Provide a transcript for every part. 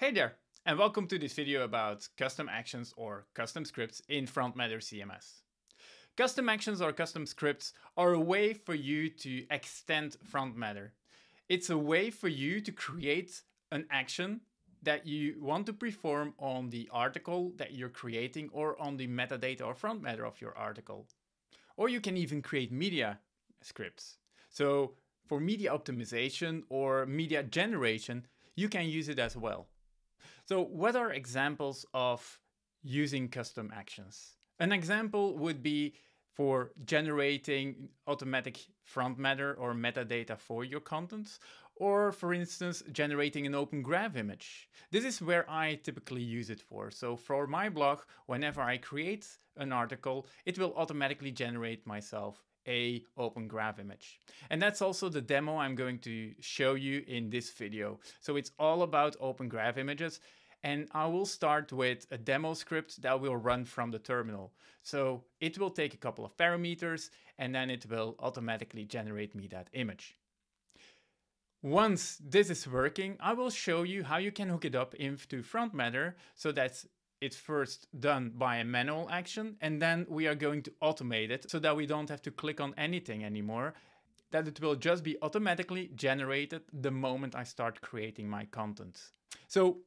Hey there, and welcome to this video about custom actions or custom scripts in FrontMatter CMS. Custom actions or custom scripts are a way for you to extend FrontMatter. It's a way for you to create an action that you want to perform on the article that you're creating or on the metadata or FrontMatter of your article. Or you can even create media scripts. So for media optimization or media generation, you can use it as well. So what are examples of using custom actions? An example would be for generating automatic front matter or metadata for your content, or for instance, generating an open graph image. This is where I typically use it for. So for my blog, whenever I create an article, it will automatically generate myself a open graph image. And that's also the demo I'm going to show you in this video. So it's all about open graph images and I will start with a demo script that will run from the terminal. So it will take a couple of parameters and then it will automatically generate me that image. Once this is working, I will show you how you can hook it up into FrontMatter so that it's first done by a manual action and then we are going to automate it so that we don't have to click on anything anymore that it will just be automatically generated the moment I start creating my content. So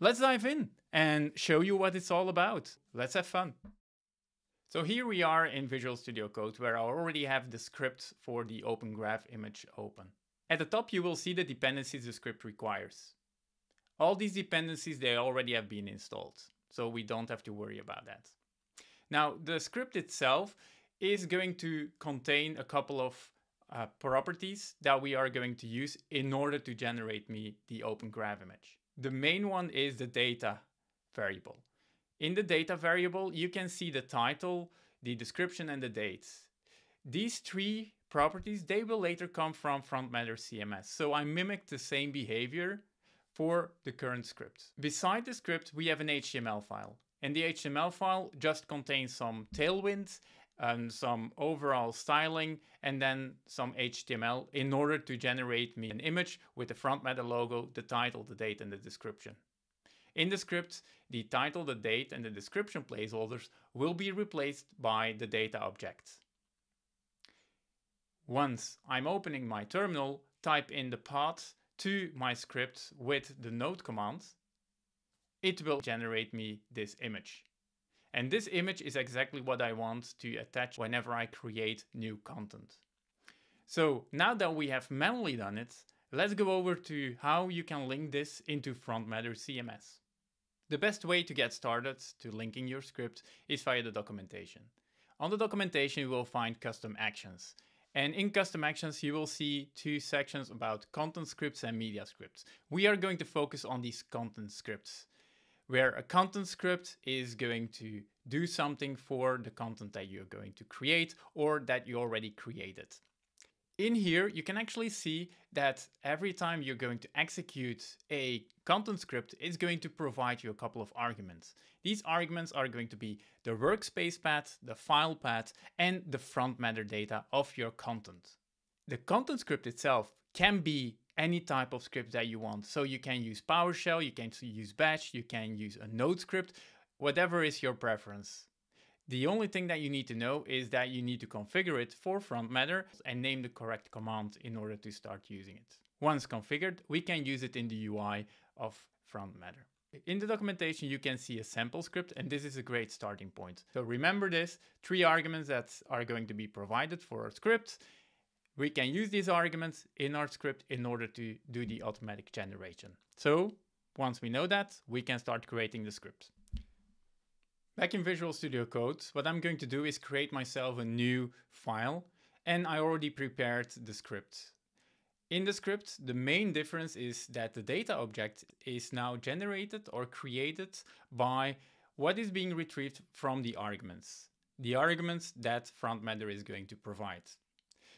let's dive in and show you what it's all about. Let's have fun. So here we are in Visual Studio Code where I already have the script for the Open Graph image open. At the top you will see the dependencies the script requires. All these dependencies, they already have been installed, so we don't have to worry about that. Now, the script itself is going to contain a couple of uh, properties that we are going to use in order to generate me the open graph image. The main one is the data variable. In the data variable, you can see the title, the description, and the dates. These three properties, they will later come from FrontMatter CMS. So I mimic the same behavior for the current script. Beside the script, we have an HTML file. And the HTML file just contains some tailwinds and some overall styling and then some HTML in order to generate me an image with the FrontMatter logo, the title, the date, and the description. In the script, the title, the date, and the description placeholders will be replaced by the data objects. Once I'm opening my terminal, type in the path to my script with the node command, it will generate me this image. And this image is exactly what I want to attach whenever I create new content. So now that we have manually done it, let's go over to how you can link this into FrontMatter CMS. The best way to get started to linking your script is via the documentation. On the documentation you will find custom actions and in custom actions, you will see two sections about content scripts and media scripts. We are going to focus on these content scripts, where a content script is going to do something for the content that you're going to create or that you already created. In here, you can actually see that every time you're going to execute a content script, it's going to provide you a couple of arguments. These arguments are going to be the workspace path, the file path, and the front matter data of your content. The content script itself can be any type of script that you want. So you can use PowerShell, you can use Bash, you can use a node script, whatever is your preference. The only thing that you need to know is that you need to configure it for FrontMatter and name the correct command in order to start using it. Once configured, we can use it in the UI of FrontMatter. In the documentation, you can see a sample script, and this is a great starting point. So remember this, three arguments that are going to be provided for our script. We can use these arguments in our script in order to do the automatic generation. So once we know that, we can start creating the script. Back in Visual Studio Code, what I'm going to do is create myself a new file and I already prepared the script. In the script, the main difference is that the data object is now generated or created by what is being retrieved from the arguments. The arguments that FrontMatter is going to provide.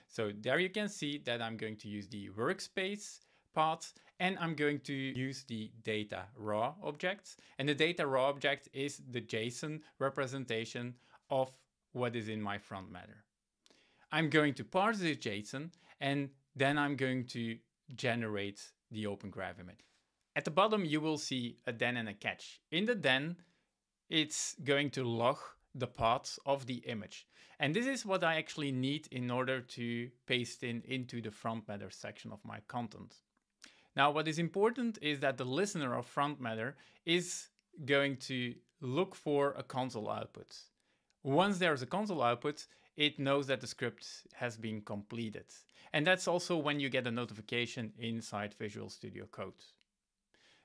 So there you can see that I'm going to use the workspace path and I'm going to use the data raw objects. And the data raw object is the JSON representation of what is in my front matter. I'm going to parse this JSON and then I'm going to generate the open image. At the bottom, you will see a then and a catch. In the then, it's going to log the parts of the image. And this is what I actually need in order to paste in into the front matter section of my content. Now, what is important is that the listener of front matter is going to look for a console output. Once there's a console output, it knows that the script has been completed. And that's also when you get a notification inside Visual Studio Code.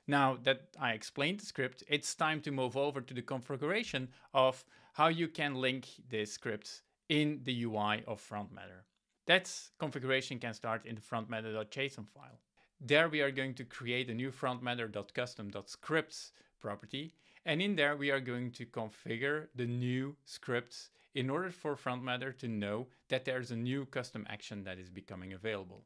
Now that I explained the script, it's time to move over to the configuration of how you can link this script in the UI of FrontMatter. That configuration can start in the frontmatter.json file. There we are going to create a new frontmatter.custom.scripts property. And in there we are going to configure the new scripts in order for FrontMatter to know that there's a new custom action that is becoming available.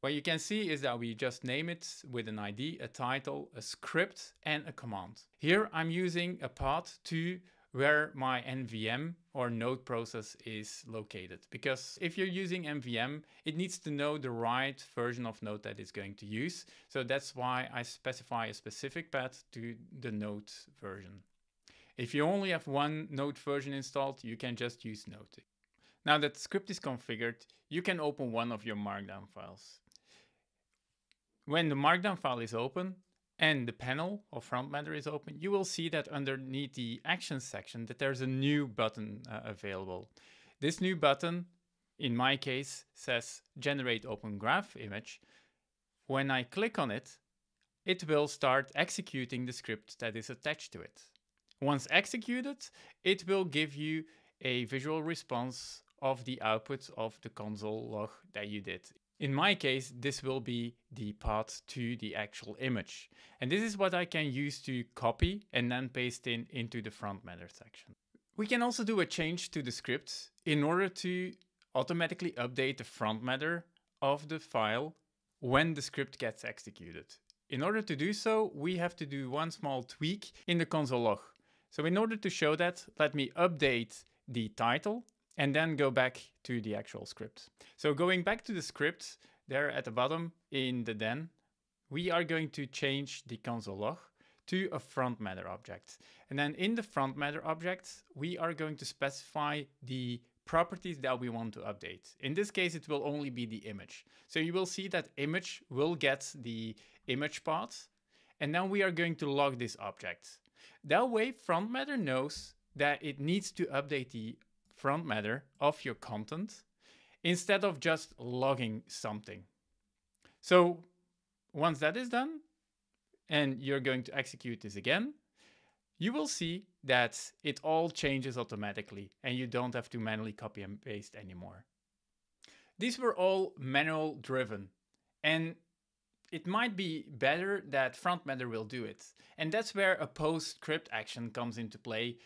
What you can see is that we just name it with an ID, a title, a script, and a command. Here I'm using a path to where my NVM or node process is located. Because if you're using NVM, it needs to know the right version of node that it's going to use. So that's why I specify a specific path to the node version. If you only have one node version installed, you can just use node. Now that script is configured, you can open one of your markdown files. When the markdown file is open, and the panel or front matter is open, you will see that underneath the actions section that there's a new button uh, available. This new button, in my case, says generate open graph image. When I click on it, it will start executing the script that is attached to it. Once executed, it will give you a visual response of the output of the console log that you did. In my case, this will be the path to the actual image. And this is what I can use to copy and then paste in into the front matter section. We can also do a change to the script in order to automatically update the front matter of the file when the script gets executed. In order to do so, we have to do one small tweak in the console log. So in order to show that, let me update the title and then go back to the actual script. So going back to the script there at the bottom in the then, we are going to change the console log to a front matter object. And then in the front matter object, we are going to specify the properties that we want to update. In this case, it will only be the image. So you will see that image will get the image path, and then we are going to log this object. That way, front matter knows that it needs to update the front matter of your content instead of just logging something. So once that is done and you're going to execute this again, you will see that it all changes automatically and you don't have to manually copy and paste anymore. These were all manual driven and it might be better that front matter will do it. And that's where a post script action comes into play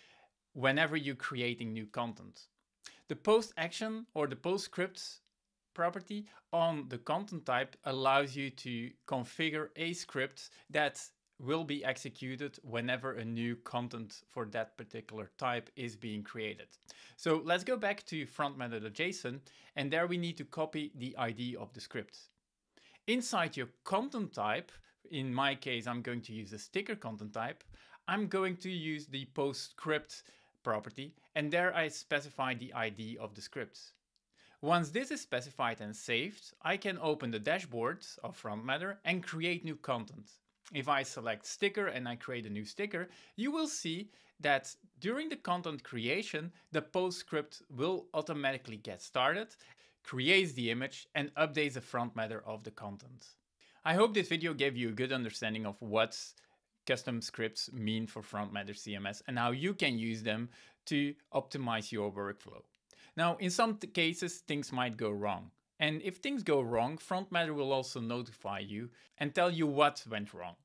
whenever you're creating new content. The post action or the post script property on the content type allows you to configure a script that will be executed whenever a new content for that particular type is being created. So let's go back to frontmatter.json and there we need to copy the ID of the script. Inside your content type, in my case I'm going to use the sticker content type, I'm going to use the post script property, and there I specify the ID of the scripts. Once this is specified and saved, I can open the dashboard of FrontMatter and create new content. If I select sticker and I create a new sticker, you will see that during the content creation, the post script will automatically get started, creates the image and updates the front matter of the content. I hope this video gave you a good understanding of what custom scripts mean for front matter CMS and how you can use them to optimize your workflow. Now, in some cases, things might go wrong. And if things go wrong, front matter will also notify you and tell you what went wrong.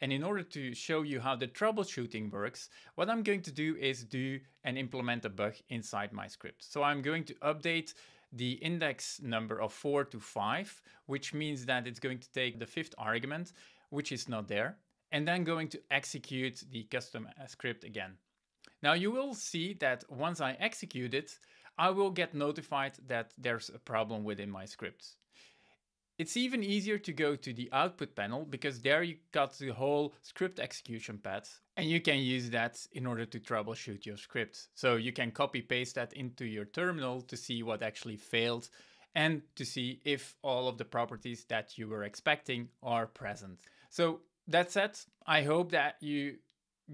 And in order to show you how the troubleshooting works, what I'm going to do is do and implement a bug inside my script. So I'm going to update the index number of 4 to 5, which means that it's going to take the fifth argument, which is not there and then going to execute the custom script again. Now you will see that once I execute it, I will get notified that there's a problem within my script. It's even easier to go to the output panel because there you got the whole script execution path and you can use that in order to troubleshoot your script. So you can copy paste that into your terminal to see what actually failed and to see if all of the properties that you were expecting are present. So that said, I hope that you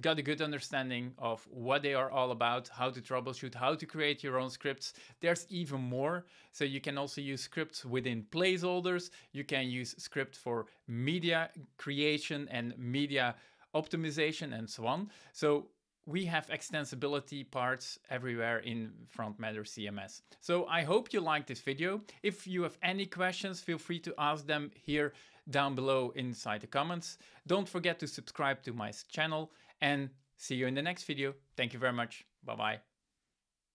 got a good understanding of what they are all about, how to troubleshoot, how to create your own scripts. There's even more. So you can also use scripts within placeholders. You can use script for media creation and media optimization and so on. So we have extensibility parts everywhere in Front Matter CMS. So I hope you liked this video. If you have any questions, feel free to ask them here down below inside the comments. Don't forget to subscribe to my channel and see you in the next video. Thank you very much. Bye bye.